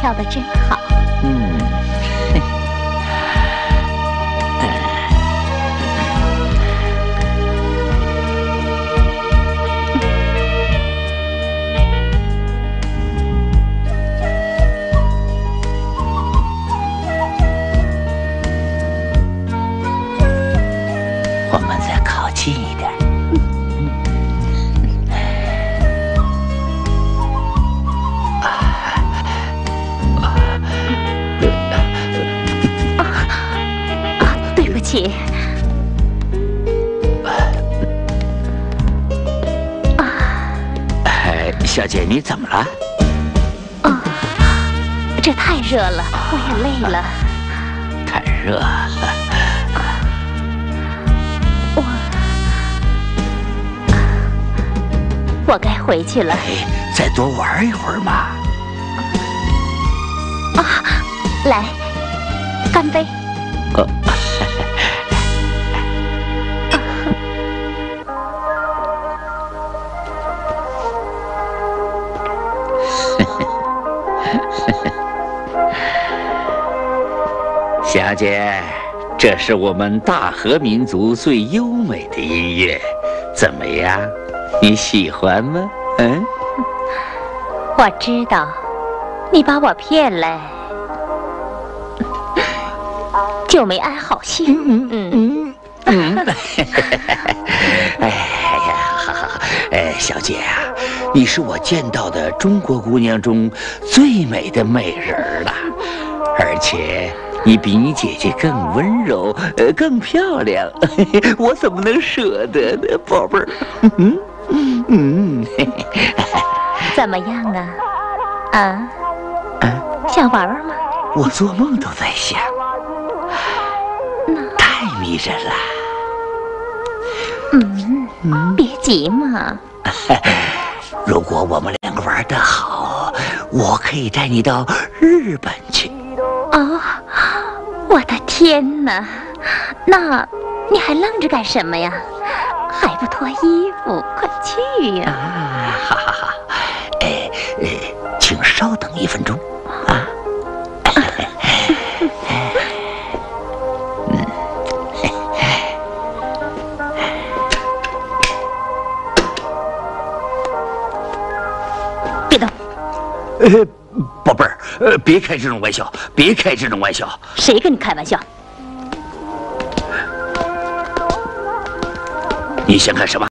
跳的真好。嗯。我们再靠近一点。起。哎，小姐，你怎么了？哦，这太热了，我也累了。太热了。我我该回去了。哎，再多玩一会儿嘛。啊，来，干杯。小姐，这是我们大和民族最优美的音乐，怎么样？你喜欢吗？嗯。我知道，你把我骗来，就没安好心。嗯嗯嗯。哎呀，好好好，哎，小姐啊，你是我见到的中国姑娘中最美的美人了，而且。你比你姐姐更温柔，呃，更漂亮，我怎么能舍得呢，宝贝儿？嗯嗯，怎么样啊？啊？啊？想玩玩吗？我做梦都在想，太迷人了。嗯，别急嘛。如果我们两个玩得好，我可以带你到日本去。哦。我的天哪，那你还愣着干什么呀？还不脱衣服，快去呀！啊，好好好，哎，请稍等一分钟啊。别动。宝贝儿，呃，别开这种玩笑，别开这种玩笑。谁跟你开玩笑？你想干什么？